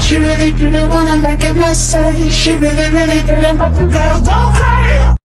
She really didn't wanna make a mistake She really, really didn't want to go